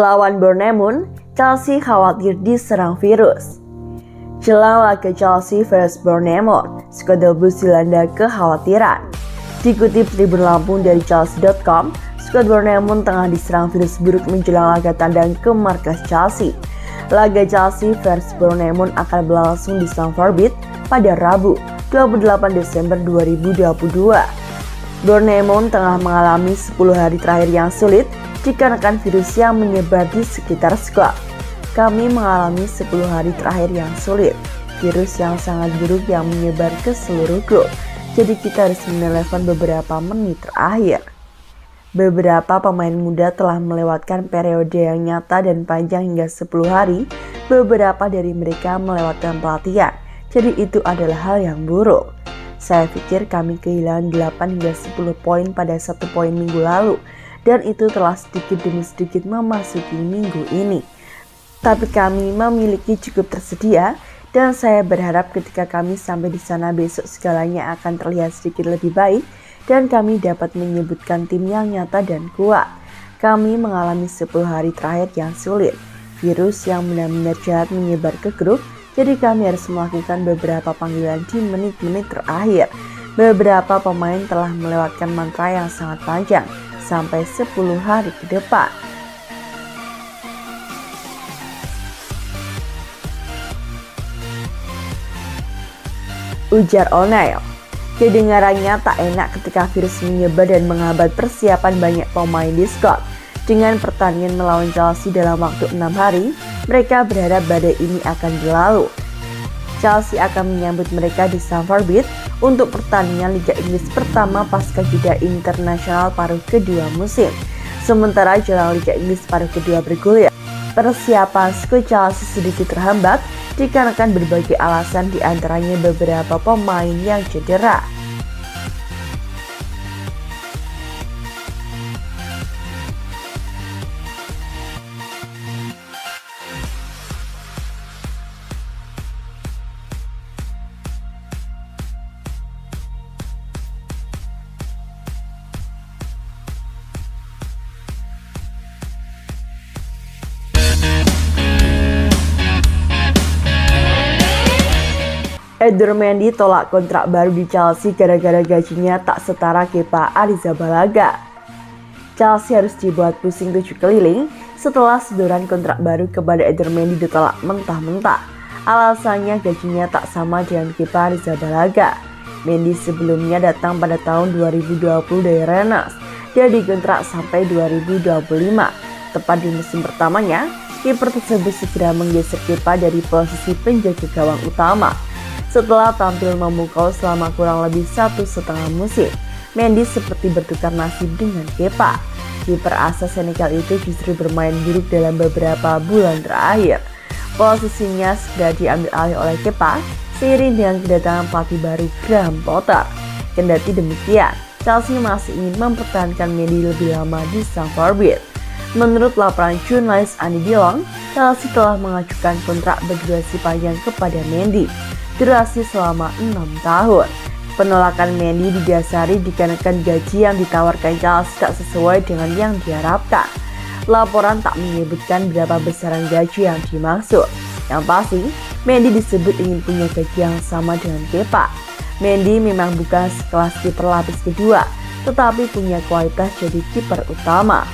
Lawan Bournemouth, Chelsea khawatir diserang virus. Jelang laga Chelsea vs Bournemouth, skuad Blues dilanda kekhawatiran. Dikutip Tribun Lampung dari Chelsea.com, skuad Bournemouth tengah diserang virus buruk menjelang laga tandang ke markas Chelsea. Laga Chelsea vs Bournemouth akan berlangsung di Stamford Bridge pada Rabu, 28 Desember 2022. Bournemouth tengah mengalami 10 hari terakhir yang sulit dikarenakan virus yang menyebar di sekitar skuad. Kami mengalami 10 hari terakhir yang sulit, virus yang sangat buruk yang menyebar ke seluruh grup jadi kita harus menelpon beberapa menit terakhir. Beberapa pemain muda telah melewatkan periode yang nyata dan panjang hingga 10 hari. Beberapa dari mereka melewatkan pelatihan, jadi itu adalah hal yang buruk. Saya pikir kami kehilangan 8 hingga 10 poin pada satu poin minggu lalu, dan itu telah sedikit demi sedikit memasuki minggu ini. Tapi kami memiliki cukup tersedia dan saya berharap ketika kami sampai di sana besok segalanya akan terlihat sedikit lebih baik dan kami dapat menyebutkan tim yang nyata dan kuat. Kami mengalami 10 hari terakhir yang sulit. Virus yang benar-benar jahat menyebar ke grup, jadi kami harus melakukan beberapa panggilan di menit-menit terakhir. Beberapa pemain telah melewatkan mantra yang sangat panjang, sampai 10 hari ke depan. ujar O'Neil. Kedengarannya tak enak ketika virus menyebar dan menghambat persiapan banyak pemain di Scott. Dengan pertandingan melawan Chelsea dalam waktu enam hari, mereka berharap badai ini akan berlalu. Chelsea akan menyambut mereka di Stamford Bridge untuk pertandingan Liga Inggris pertama pasca jeda internasional paruh kedua musim. Sementara jelang Liga Inggris paruh kedua bergulir, persiapan skuad Chelsea sedikit terhambat dikarenakan berbagai alasan di antaranya beberapa pemain yang cedera. Eder Mendy tolak kontrak baru di Chelsea gara-gara gajinya tak setara Kepa Arrizabalaga. Chelsea harus dibuat pusing tujuh keliling setelah sedoran kontrak baru kepada Eder Mendy ditolak mentah-mentah. Alasannya gajinya tak sama dengan Kepa Arrizabalaga. Mendy sebelumnya datang pada tahun 2020 dari Rennes. Dia dikontrak sampai 2025. Tepat di musim pertamanya, kiper tersebut segera menggeser Kepa dari posisi penjaga gawang utama setelah tampil memukau selama kurang lebih satu setengah musim. Mendy seperti bertukar nasib dengan Kepa. Kiper asal Senegal itu justru bermain buruk dalam beberapa bulan terakhir. Posisinya segera diambil alih oleh Kepa seiring dengan kedatangan pelatih baru Graham Potter. Kendati demikian, Chelsea masih ingin mempertahankan Mendy lebih lama di Stamford. Menurut laporan jurnalis Andi Dilong, Chelsea telah mengajukan kontrak berdurasi panjang kepada Mendy durasi selama enam tahun. Penolakan Mendy didasari dikarenakan gaji yang ditawarkan Chelsea tak sesuai dengan yang diharapkan. Laporan tak menyebutkan berapa besaran gaji yang dimaksud. Yang pasti, Mendy disebut ingin punya gaji yang sama dengan Kepa. Mendy memang bukan sekelas kiper lapis kedua, tetapi punya kualitas jadi kiper utama.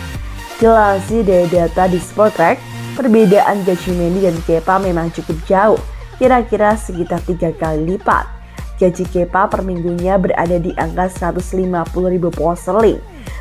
Jelasi dari data di Sportrack, perbedaan gaji Mendy dan Kepa memang cukup jauh kira-kira sekitar tiga kali lipat. Gaji Kepa per minggunya berada di angka 150 ribu pound.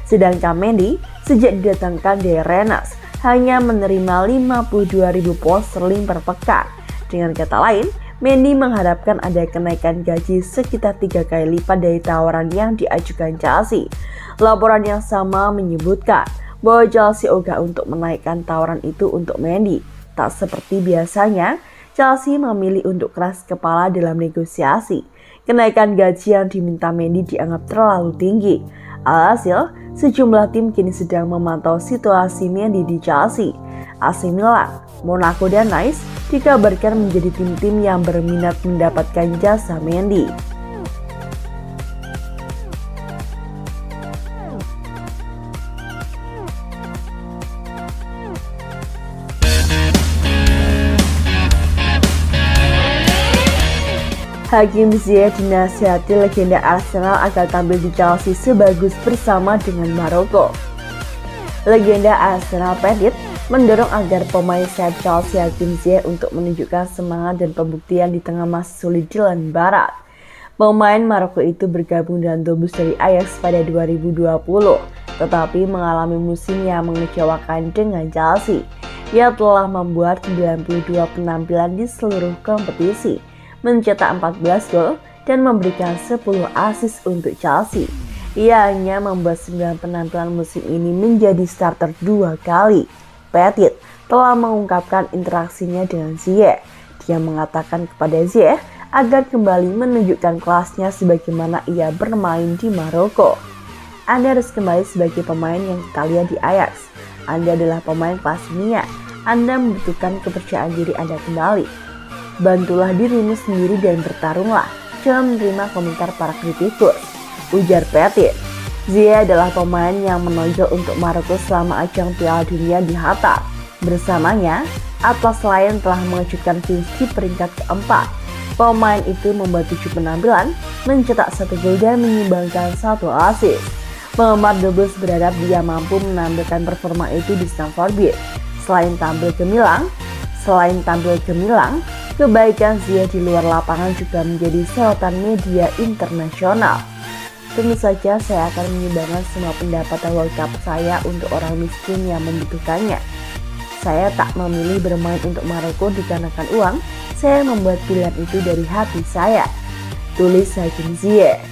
Sedangkan Mendy sejak didatangkan dari Rennes hanya menerima 52 ribu pound sterling per pekan. Dengan kata lain, Mendy mengharapkan ada kenaikan gaji sekitar tiga kali lipat dari tawaran yang diajukan Chelsea. Laporan yang sama menyebutkan bahwa Chelsea ogah untuk menaikkan tawaran itu untuk Mendy. Tak seperti biasanya, Chelsea memilih untuk keras kepala dalam negosiasi. Kenaikan gaji yang diminta Mendy dianggap terlalu tinggi. Alhasil, sejumlah tim kini sedang memantau situasi Mendy di Chelsea. AC Milan, Monaco, dan Nice dikabarkan menjadi tim-tim yang berminat mendapatkan jasa Mendy. Hakim Ziyech dinasihati legenda Arsenal agar tampil di Chelsea sebagus bersama dengan Maroko. Legenda Arsenal Petit mendorong agar pemain sayap Chelsea Hakim Ziyech untuk menunjukkan semangat dan pembuktian di tengah masa sulit di Barat. Pemain Maroko itu bergabung dan tembus dari Ajax pada 2020, tetapi mengalami musim yang mengecewakan dengan Chelsea. Ia telah membuat 92 penampilan di seluruh kompetisi, mencetak 14 gol dan memberikan 10 assist untuk Chelsea. Ia hanya membuat 9 penampilan musim ini menjadi starter dua kali. Petit telah mengungkapkan interaksinya dengan Ziyech. Dia mengatakan kepada Ziyech agar kembali menunjukkan kelasnya sebagaimana ia bermain di Maroko. Anda harus kembali sebagai pemain yang kita lihat di Ajax. Anda adalah pemain kelas dunia. Anda membutuhkan kepercayaan diri Anda kembali. Bantulah dirimu sendiri dan bertarunglah. Jangan menerima komentar para kritikus. Ujar Petit. Zia adalah pemain yang menonjol untuk Maroko selama ajang Piala Dunia di Hatta. Bersamanya, Atlas Lion telah mengejutkan di peringkat keempat. Pemain itu membuat tujuh penampilan, mencetak satu gol dan menyumbangkan satu assist. Penggemar doubles berharap dia mampu menampilkan performa itu di Stamford Bridge. Selain tampil gemilang, selain tampil gemilang, Kebaikan Zia di luar lapangan juga menjadi sorotan media internasional. Tentu saja saya akan menyumbangkan semua pendapatan World Cup saya untuk orang miskin yang membutuhkannya. Saya tak memilih bermain untuk Maroko dikarenakan uang, saya membuat pilihan itu dari hati saya. Tulis Hakim Ziyech.